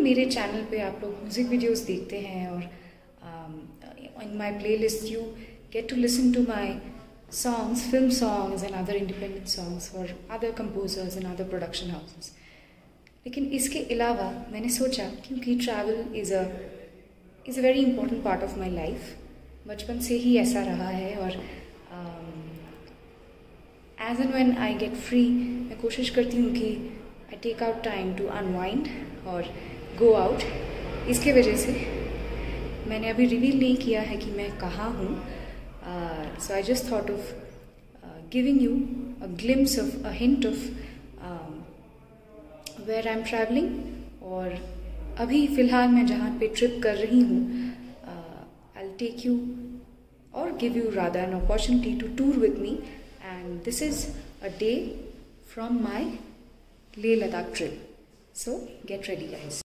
मेरे चैनल पे आप लोग म्यूज़िक वीडियोस देखते हैं और in my playlist you get to listen to my songs, film songs and other independent songs for other composers and other production houses. लेकिन इसके अलावा मैंने सोचा क्योंकि travel is a is a very important part of my life बचपन से ही ऐसा रहा है और as and when I get free मैं कोशिश करती हूँ कि I take out time to unwind और गो आउट इसके वजह से मैंने अभी रिवील नहीं किया है कि मैं कहाँ हूँ so I just thought of giving you a glimpse of a hint of where I am travelling और अभी फ़िलहाल मैं जहाँ पे ट्रिप कर रही हूँ I take you or give you rather an opportunity to tour with me and this is a day from my Leh Ladakh trip. So, get ready, guys.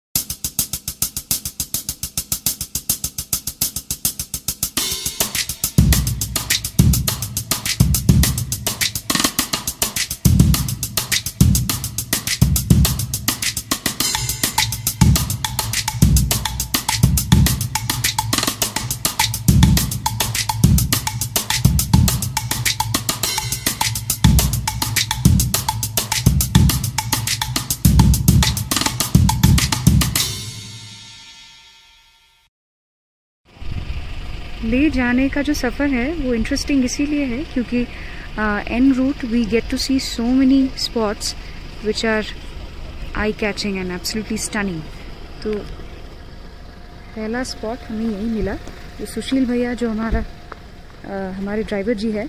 ले जाने का जो सफ़र है वो इंटरेस्टिंग इसीलिए है क्योंकि en route we get to see so many spots which are eye catching and absolutely stunning तो पहला स्पॉट हमें यही मिला तो सुशील भैया जो हमारा uh, हमारे ड्राइवर जी है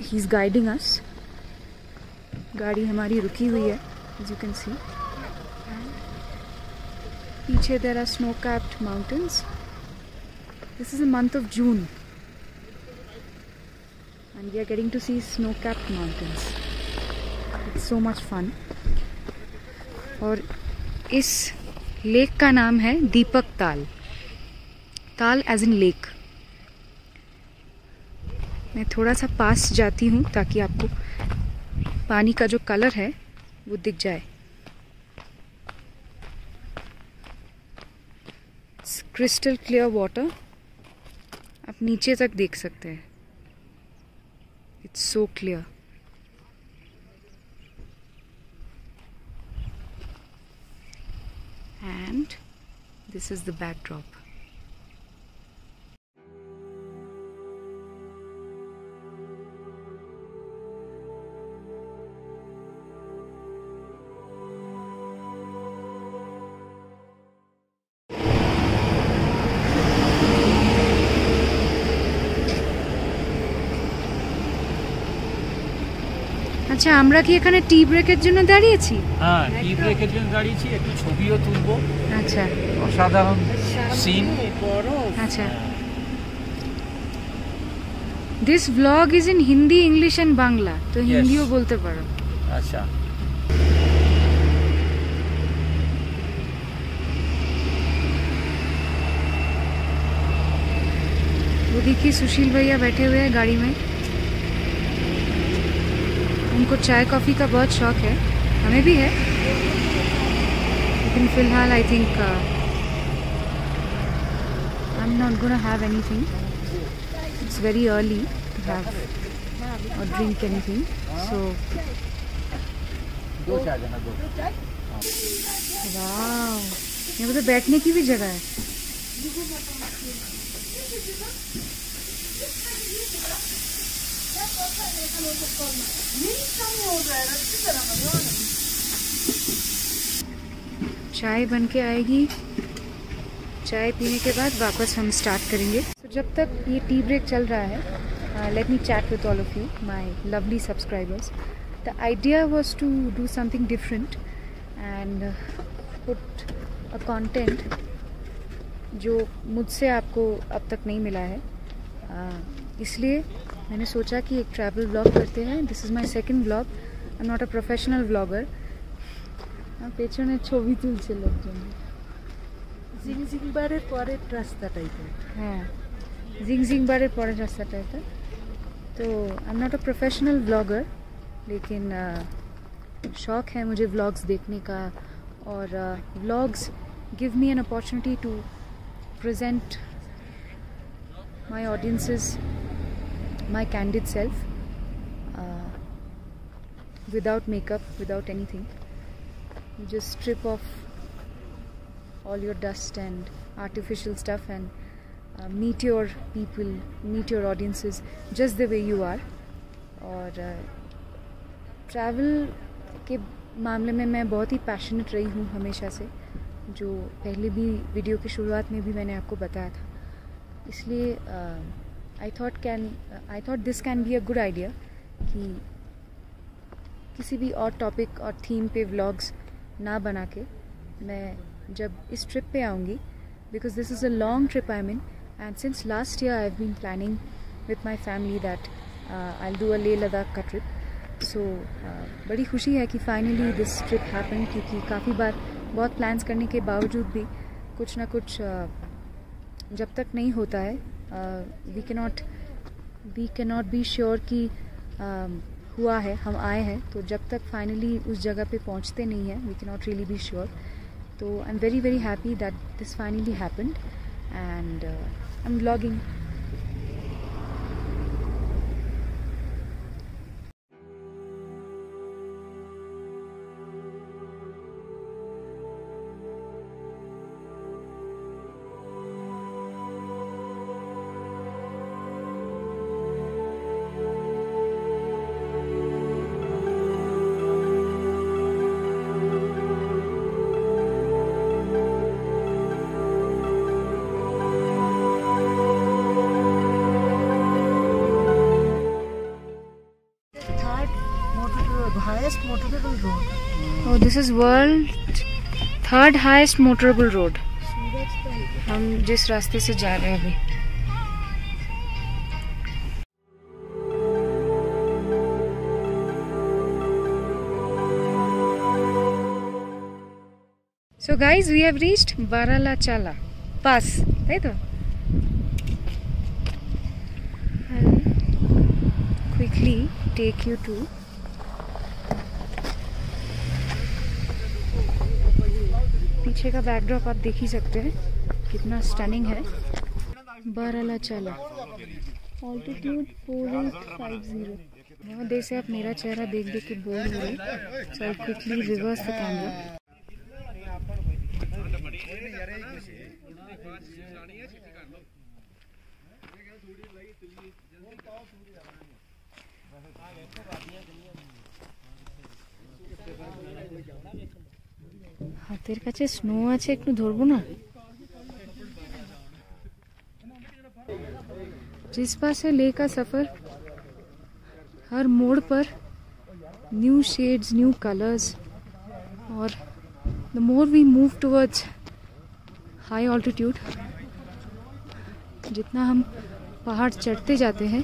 ही इज़ गाइडिंग अस गाड़ी हमारी रुकी हुई है एज यू कैन सी पीछे there are snow capped mountains This is the month of June and we are getting to see snow-capped mountains. It's so much fun. और इस lake का नाम है दीपक ताल ताल एज इन लेक मैं थोड़ा सा पास जाती हूँ ताकि आपको पानी का जो कलर है वो दिख जाए क्रिस्टल क्लियर वाटर आप नीचे तक देख सकते हैं। It's so clear and this is the backdrop আচ্ছা আমরা কি এখানে টি ব্রেকের জন্য দাঁড়িয়েছি হ্যাঁ টি ব্রেকের জন্য দাঁড়িয়েছি একটু ছবিও তুলবো আচ্ছা অসাধারণ সিন আচ্ছা this blog is in Hindi English and Bangla তো হিন্দিও বলতে পারো আচ্ছা वो देखिए सुशील भैया बैठे हुए हैं गाड़ी में उनको चाय कॉफ़ी का बहुत शौक है। हमें भी है। लेकिन फ़िलहाल I think I am not gonna have anything it's very early to have or drink anything so दो चाय वाह यहाँ पे तो बैठने की भी जगह है। चाय बन के आएगी। चाय पीने के बाद वापस हम स्टार्ट करेंगे। तो so, जब तक ये टी ब्रेक चल रहा है let me chat with all of you my lovely subscribers the idea was to do something different and put a content जो मुझसे आपको अब तक नहीं मिला है। Uh, इसलिए मैंने सोचा कि एक ट्रैवल ब्लॉग करते हैं this is my second blog I am not a professional blogger পেছনে ছবি তুলছে লোকজন জিংজিং বারের পরের রাস্তাটা এটা হ্যাঁ জিংজিং বারের পরের রাস্তাটা এটা तो I am not a professional blogger लेकिन uh, शौक़ है मुझे व्लॉग्स देखने का और vlogs give me an opportunity to present my audiences my candid self without makeup, without anything. You just strip off all your dust and artificial stuff and uh, meet your people, meet your audiences just the way you are. और travel के मामले में मैं बहुत ही passionate रही हूँ हमेशा से जो पहले भी वीडियो की शुरुआत में भी मैंने आपको बताया था इसलिए I thought can I thought this can be a good idea कि किसी भी और टॉपिक और थीम पे व्लॉग्स ना बना के मैं जब इस ट्रिप पे आऊँगी because this is a long trip I mean and since last year I have been planning with my family that I do a Leh Ladakh का ट्रिप सो बड़ी खुशी है कि फाइनली दिस ट्रिप हैपन क्योंकि काफ़ी बार बहुत plans करने के बावजूद भी कुछ ना कुछ uh, जब तक नहीं होता है we can not we can not be sure कि uh, हुआ है हम आए हैं तो जब तक फाइनली उस जगह पे पहुँचते नहीं हैं we can not really be sure तो I am very very happy that this finally happened and I am vlogging highest motorable road. Oh, this is world third highest motorable road. हम जिस रास्ते से जा रहे हैं अभी So guys, we have reached Baralachala pass, right? I'll quickly take you to पीछे का बैकड्रॉप आप देख ही सकते हैं। कितना स्टनिंग है। Baralachala altitude four eight five zero यहाँ देर से आप मेरा चेहरा देख देख के बोल हो रहे so I quickly reverse the camera হাতের কাছে স্নো আছে একটু ধরবো না जिस पास है ले का सफर हर मोड़ पर न्यू शेड्स न्यू कलर्स और the more we move towards high altitude जितना हम पहाड़ चढ़ते जाते हैं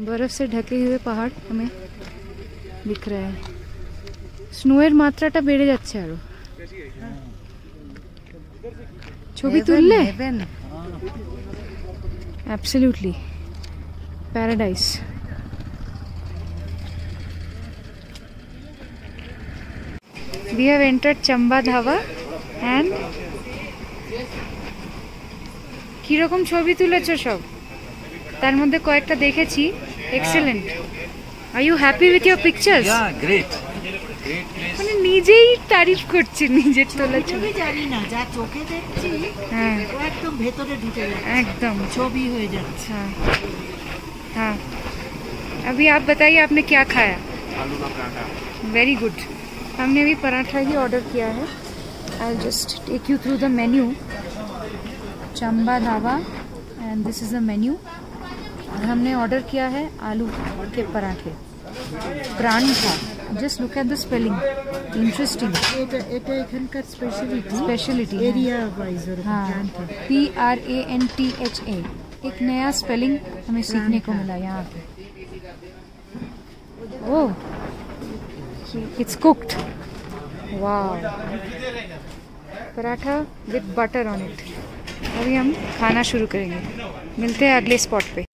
बर्फ से ढके हुए पहाड़ हमें दिख रहे हैं স্নোয়ের মাত্রাটা বেড়ে যাচ্ছে আরও। ছবি তুললে? Absolutely paradise We have entered Chamba Dhaba and কীরকম ছবি তুলেছো সব? তার মধ্যে কয়েকটা দেখেছি। Excellent are you happy with your pictures place. মানে নিজেই তারিফ করছে নিজের তোলা ছবি ছবি জানি না যা চোখে দেখছি হ্যাঁ ও একদম ভেতরে ঢুকে যাচ্ছে एकदम ছবি হয়ে যাচ্ছে हाँ हाँ अभी आप बताइए आपने क्या खाया आलू का पराठा वेरी गुड हमने अभी पराठा ही ऑर्डर किया है I just take you through the menu Chamba dhaba and this is the menu और हमने ऑर्डर किया है आलू के पराठे परांठा just look at the spelling interesting এটা এটা এখানকার স্পেশালিটি स्पेशलिटी এরিয়া वाइज हाँ P R A N T H A एक नया स्पेलिंग हमें सीखने को मिला यहाँ पे ओह इट्स कुक्ड वाह paratha with butter on it अभी हम खाना शुरू करेंगे मिलते हैं अगले स्पॉट पे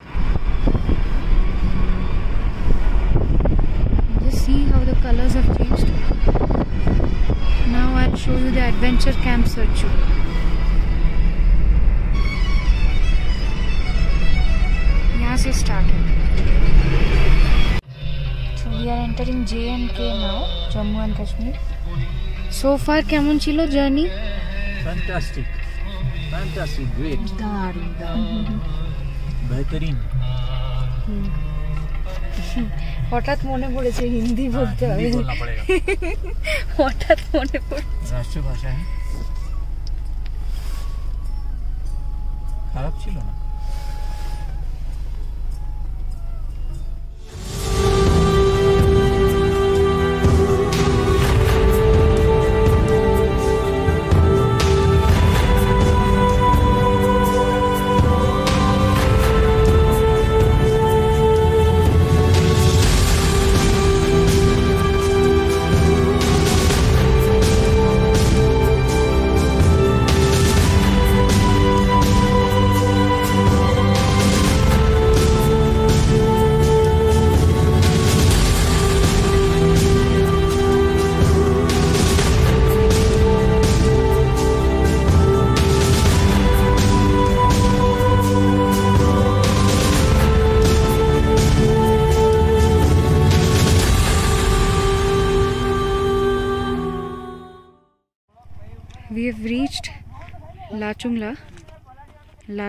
adventure camp Serchu. यहाँ से स्टार्ट है So we are entering JNK now, Jammu and Kashmir. So far কেমন ছিল জার্নি फैंटास्टिक फैंटास्टिक ग्रेट দারুণ দারুণ बेहतरीन হঠাৎ মনে পড়েছে হিন্দি হ্যাঁ, বলতে হবে হঠাৎ মনে পড়েছে রাষ্ট্রীয় হ্যাঁ? খারাপ ছিল না?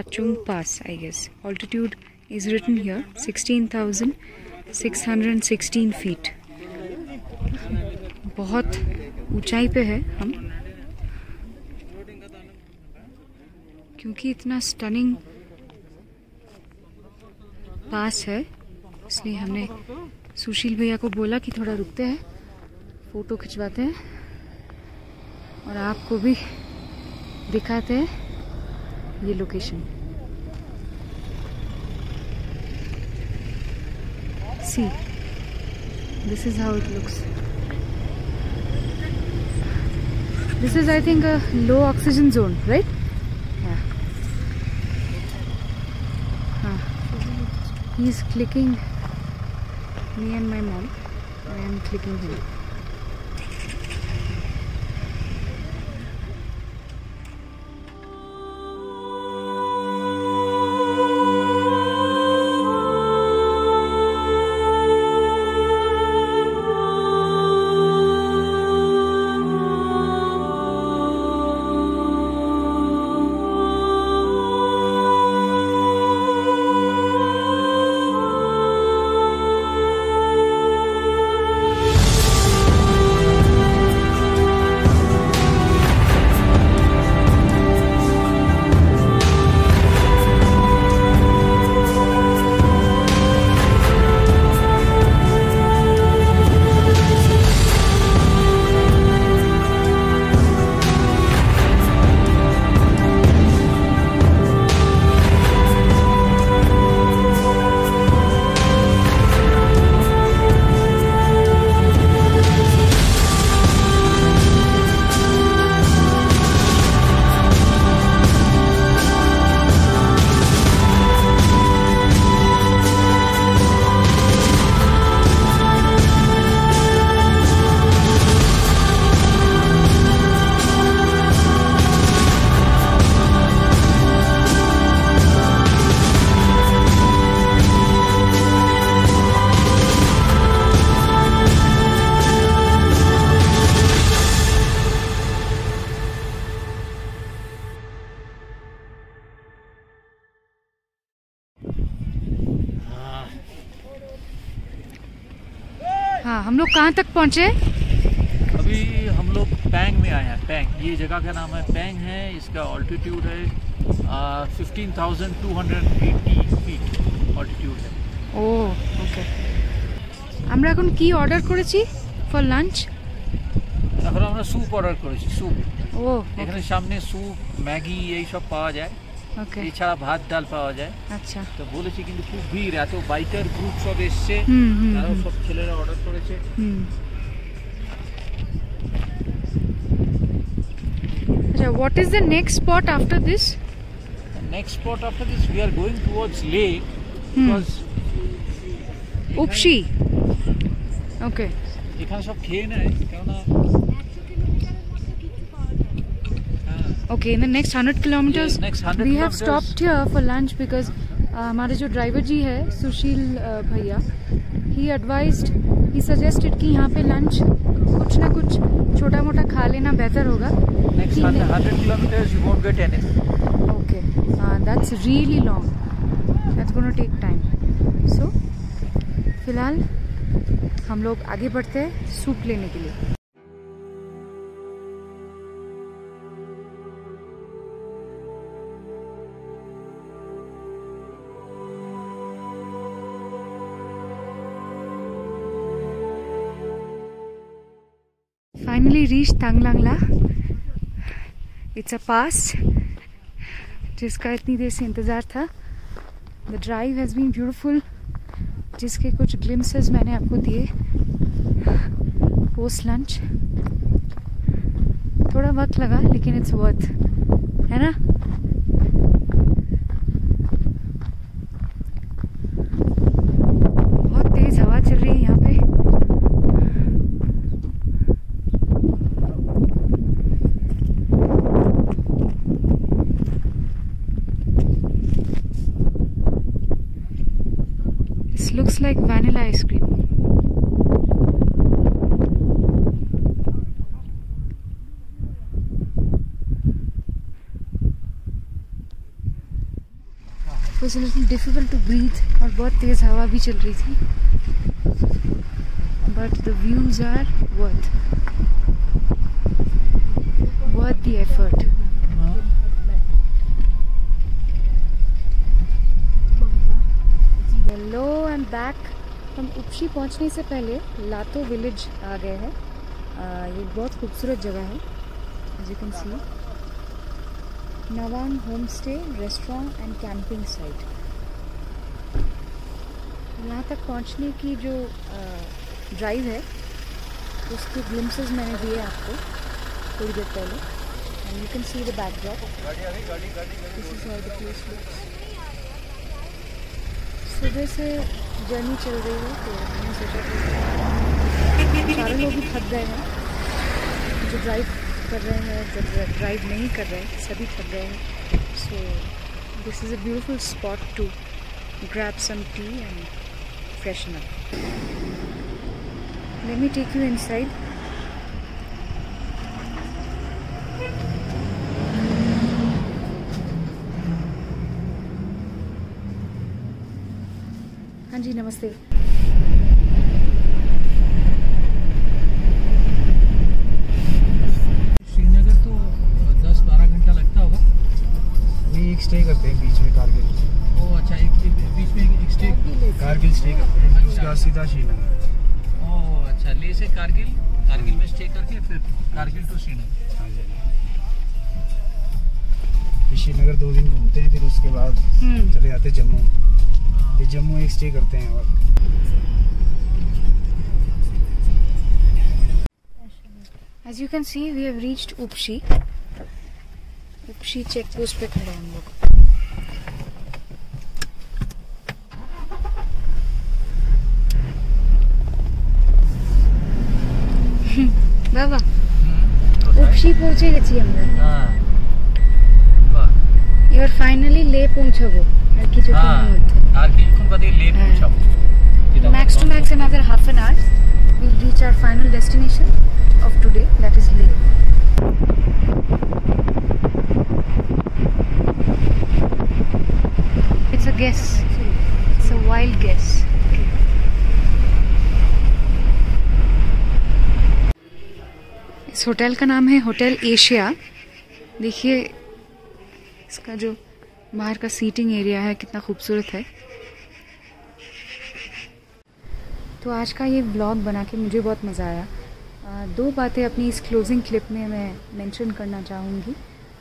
Lachung Pass, I guess. Altitude is written here 16,616 feet. बहुत ऊंचाई पे है हम क्योंकि इतना स्टनिंग पास है इसलिए हमने सुशील भैया को बोला कि थोड़ा रुकते हैं फ़ोटो खिंचवाते हैं और आपको भी दिखाते हैं ये location see this is how it looks this is I think low oxygen zone right he is clicking me and my mom i am clicking him कहाँ तक पहुँचे अभी हम लोग पैंग में आए हैं पैंग ये जगह का नाम है पैंग है इसका ऑल्टीट्यूड है fifteen thousand two hundred eighty feet altitude है ও ওকে আমরা এখন কি অর্ডার করেছি ফর লাঞ্চ এখন আমরা স্যুপ অর্ডার করেছি স্যুপ ও এখানে সামনে স্যুপ ম্যাগি এই সব পাওয়া যায় ওকে এছাড়া ভাত ডাল পাওয়া যায়। আচ্ছা। তো বলেছি কিন্তু খুব ভিড় এত বাইকার গ্রুপ সব এসছে। তারাও সব ছেলেরা অর্ডার করেছে। হুম। আচ্ছা what is the next spot after this next spot after this, we are going towards Leh Hmm. because Upshi okay এখানে সব খেয়ে নেয় কেননা okay in the next hundred kilometres we have stopped here for lunch because हमारे जो driver जी है सुशील uh, भैया ही advise he suggested कि यहाँ पे लंच कुछ ना कुछ छोटा मोटा खा लेना बेहतर होगा। Okay that's really long that's gonna take time so फ़िलहाल हम लोग आगे बढ़ते हैं सूप लेने के लिए। Reached Tanglangla. It's a pass जिसका इतनी देर से इंतज़ार था। The drive has been beautiful जिसके कुछ ग्लिम्सेस मैंने आपको दिए पोस्ट लंच थोड़ा वक्त लगा, लेकिन इट्स वर्थ है ना बहुत तेज़ हवा चल रही है यहाँ पे This looks like vanilla ice cream. A little difficult to breathe और बहुत तेज हवा भी चल रही थी। But the views are worth worth the effort hello and back हम उपशी पहुँचने से पहले लातो विलेज आ गए हैं। ये बहुत खूबसूरत जगह है as you can see Nawang home stay restaurant and camping site यहाँ तक पहुँचने की जो ड्राइव है, उसके ग्लिम्सेस मैंने दिए आपको थोड़ी देर पहले। And you can see the backdrop सुबह से जर्नी चल रही है तो मैंने सोचा कि सारे लोग भी थक गए हैं, जो ड्राइव कर रहे हैं जो ड्राइव नहीं कर रहे हैं सभी थक गए हैं so this is a beautiful spot to some tea and freshen up. Let me take you. हाँ जी, नमस्ते श्रीनगर तो 10-12 घंटा लगता होगा वही एक स्टे करते हैं बीच में कारगिल ओ अच्छा एक एक- बीच में एक स्टे कारगिल स्टे करते हैं उसके बाद सीधा श्रीनगर। ओ अच्छा ले से कारगिल कारगिल में स्टे करके फिर कारगिल टू श्रीनगर। हाँ जी श्रीनगर दो दिन घूमते हैं फिर उसके बाद हम्म। चले जाते हैं जम्मू। हाँ। फिर जम्मू एक स्टे करते हैं और As you can see, we have reached Upshi. Upshi check post पे खड़े हैं हम लोग। বাবা উপসি পৌঁছে গেছি আমরা হ্যাঁ বাহ এবার ফাইনালি লে পৌঁছাবো আর কিছুক্ষণের হ্যাঁ মধ্যে আর কিছুক্ষণ বাদে লেট হ্যাঁ। পৌঁছাবো যেটা max to max another half an hour we'll reach our final destination of today that is Leh it's a guess it's a wild guess इस होटल का नाम है होटल एशिया। देखिए, इसका जो बाहर का सीटिंग एरिया है, कितना खूबसूरत है। तो आज का ये ब्लॉग बना के मुझे बहुत मज़ा आया। दो बातें अपनी इस क्लोजिंग क्लिप में मैं मेंशन करना चाहूँगी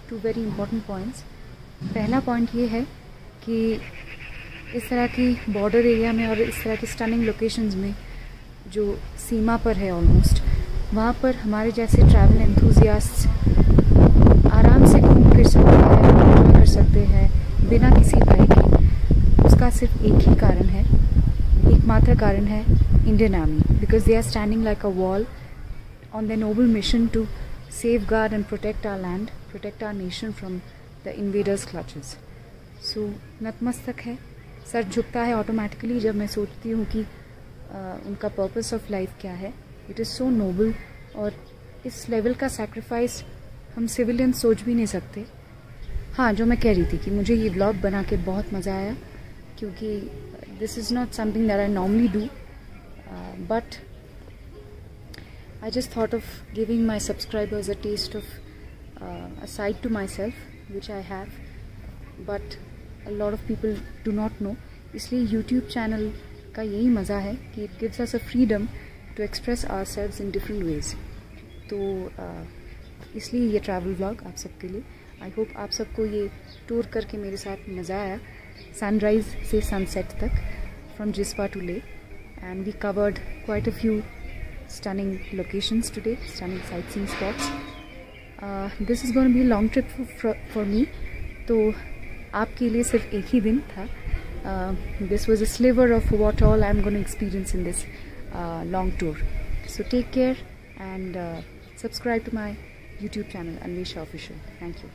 टू वेरी इंपॉर्टेंट पॉइंट्स पहला पॉइंट ये है कि इस तरह की बॉर्डर एरिया में और इस तरह की स्टनिंग लोकेशंस में जो सीमा पर है ऑलमोस्ट वहाँ पर हमारे जैसे ट्रैवल एंथुजियास्ट आराम से घूम फिर सकते हैं enjoy कर सकते हैं बिना किसी भय के। उसका सिर्फ़ एक ही कारण है एकमात्र कारण है Indian army because they are standing like a wall on the noble mission to safeguard and protect our land protect our nation from the invaders clutches so नतमस्तक है। सर झुकता है ऑटोमेटिकली जब मैं सोचती हूँ कि uh, उनका पर्पस ऑफ़ लाइफ क्या है। इट इज़ सो नोबल और इस लेवल का सेक्रीफाइस हम सिविलियन सोच भी नहीं सकते। हाँ जो मैं कह रही थी कि मुझे ये ब्लॉग बना के बहुत मज़ा आया, क्योंकि this is not something that I normally do but I just thought of giving my subscribers a taste of a side to myself which I have but lot of people do not know इसलिए YouTube channel का यही मज़ा है कि it gives us a freedom to express ourselves in different ways तो uh, इसलिए ये travel blog आप सबके लिए। आई होप आप सबको ये टूर करके मेरे साथ मज़ा आया। सनराइज से सनसेट तक from Jispa to Leh and we covered quite a few stunning locations today stunning sight scene spots this is gonna be long trip for me तो आपके लिए सिर्फ़ एक ही दिन था। This was a sliver of what all I am gonna experience in this Uh, long tour. So take care and uh, subscribe to my YouTube channel, Anvesha Official. Thank you.